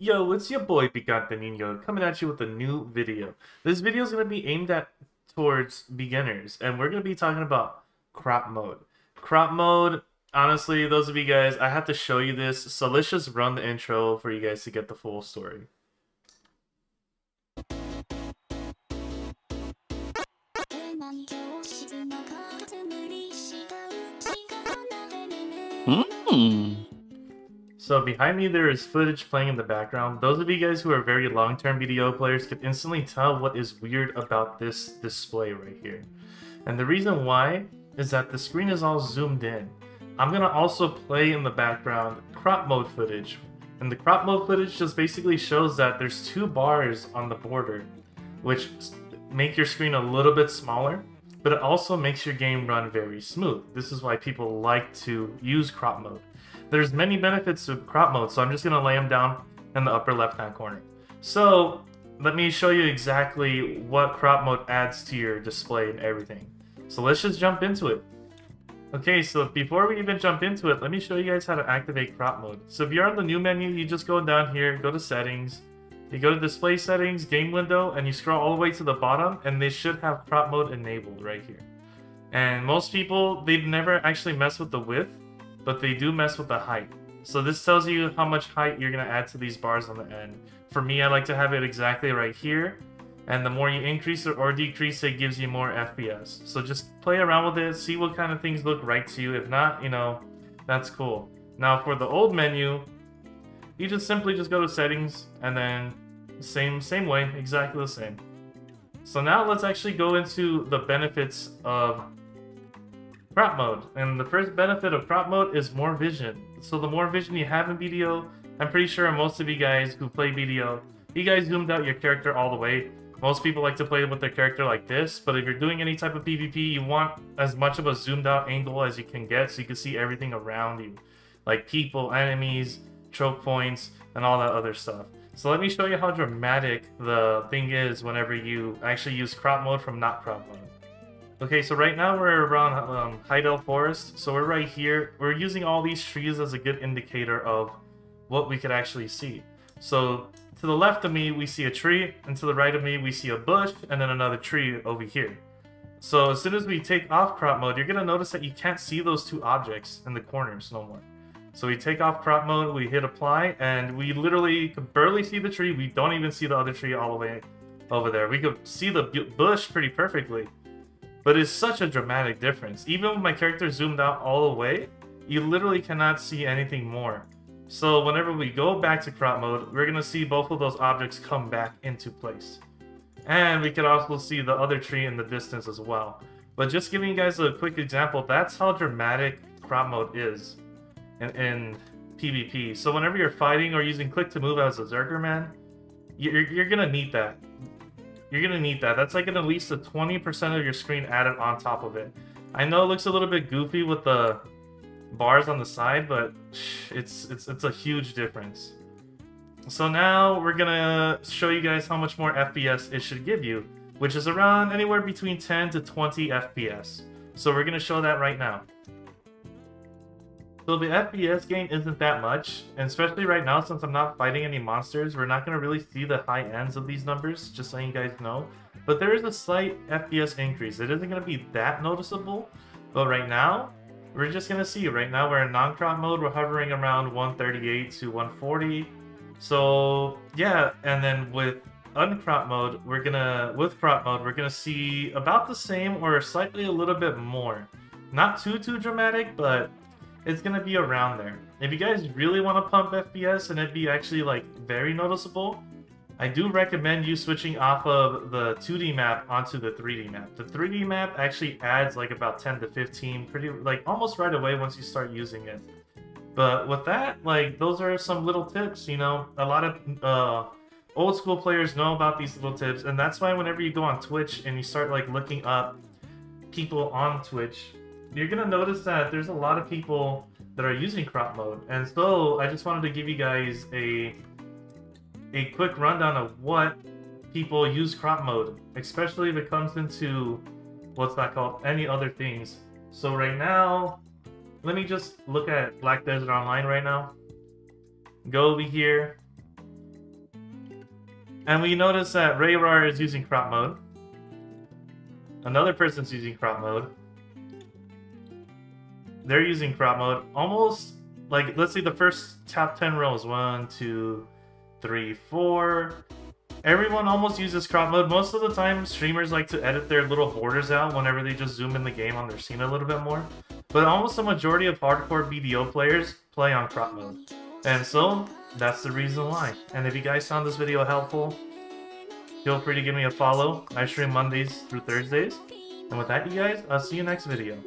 Yo, it's your boy Picante Nino coming at you with a new video. This video is going to be aimed at towards beginners, and we're going to be talking about crop mode. Crop mode, honestly, those of you guys, I have to show you this, so let's just run the intro for you guys to get the full story. Hmm. So behind me there is footage playing in the background. Those of you guys who are very long-term BDO players can instantly tell what is weird about this display right here. And the reason why is that the screen is all zoomed in. I'm gonna also play in the background crop mode footage. And the crop mode footage just basically shows that there's two bars on the border, which make your screen a little bit smaller, but it also makes your game run very smooth. This is why people like to use crop mode. There's many benefits to crop mode, so I'm just gonna lay them down in the upper left hand corner. So let me show you exactly what crop mode adds to your display and everything. So let's just jump into it. Okay, so before we even jump into it, let me show you guys how to activate crop mode. So if you're on the new menu, you just go down here, go to settings, you go to display settings, game window, and you scroll all the way to the bottom, and they should have crop mode enabled right here. And most people, they've never actually messed with the width, but they do mess with the height. So this tells you how much height you're going to add to these bars on the end. For me, I like to have it exactly right here. And the more you increase or decrease it, gives you more FPS. So just play around with it, see what kind of things look right to you. If not, you know, that's cool. Now for the old menu, you just simply just go to settings and then same same way, exactly the same. So now let's actually go into the benefits of crop mode. And the first benefit of crop mode is more vision. So the more vision you have in BDO, I'm pretty sure most of you guys who play BDO, you guys zoomed out your character all the way. Most people like to play with their character like this, but if you're doing any type of PvP, you want as much of a zoomed out angle as you can get so you can see everything around you. Like people, enemies, choke points, and all that other stuff. So let me show you how dramatic the thing is whenever you actually use crop mode from not crop mode. Okay, so right now we're around um, Heidel Forest, so we're right here. We're using all these trees as a good indicator of what we could actually see. So to the left of me, we see a tree, and to the right of me, we see a bush, and then another tree over here. So as soon as we take off crop mode, you're gonna notice that you can't see those two objects in the corners no more. So we take off crop mode, we hit apply, and we literally barely see the tree. We don't even see the other tree all the way over there. We could see the bush pretty perfectly. But it's such a dramatic difference. Even with my character zoomed out all the way, you literally cannot see anything more. So whenever we go back to crop mode, we're going to see both of those objects come back into place. And we can also see the other tree in the distance as well. But just giving you guys a quick example, that's how dramatic crop mode is in, in PvP. So whenever you're fighting or using click to move as a Zerker man, you're, you're going to need that. You're gonna need that. That's like at least a 20% of your screen added on top of it. I know it looks a little bit goofy with the bars on the side, but it's it's it's a huge difference. So now we're gonna show you guys how much more FPS it should give you, which is around anywhere between 10 to 20 FPS. So we're gonna show that right now. So the FPS gain isn't that much, and especially right now since I'm not fighting any monsters, we're not going to really see the high ends of these numbers, just so you guys know. But there is a slight FPS increase. It isn't going to be that noticeable, but right now, we're just going to see. Right now we're in non-crop mode, we're hovering around 138 to 140. So yeah, and then with uncrop mode, we're gonna, with crop mode, we're gonna see about the same or slightly a little bit more. Not too, too dramatic, but it's gonna be around there. If you guys really want to pump FPS and it be actually like very noticeable, I do recommend you switching off of the 2D map onto the 3D map. The 3D map actually adds like about 10 to 15 pretty like almost right away once you start using it. But with that, like those are some little tips, you know, a lot of uh, old school players know about these little tips and that's why whenever you go on Twitch and you start like looking up people on Twitch you're gonna notice that there's a lot of people that are using crop mode, and so I just wanted to give you guys a a quick rundown of what people use crop mode, especially if it comes into what's that called, any other things. So right now, let me just look at Black Desert Online right now. Go over here, And we notice that Rayrar is using crop mode. Another person's using crop mode. They're using crop mode. Almost like let's see the first top 10 rows. One, two, three, four. Everyone almost uses crop mode. Most of the time, streamers like to edit their little borders out whenever they just zoom in the game on their scene a little bit more. But almost the majority of hardcore BDO players play on crop mode. And so, that's the reason why. And if you guys found this video helpful, feel free to give me a follow. I stream Mondays through Thursdays. And with that, you guys, I'll see you next video.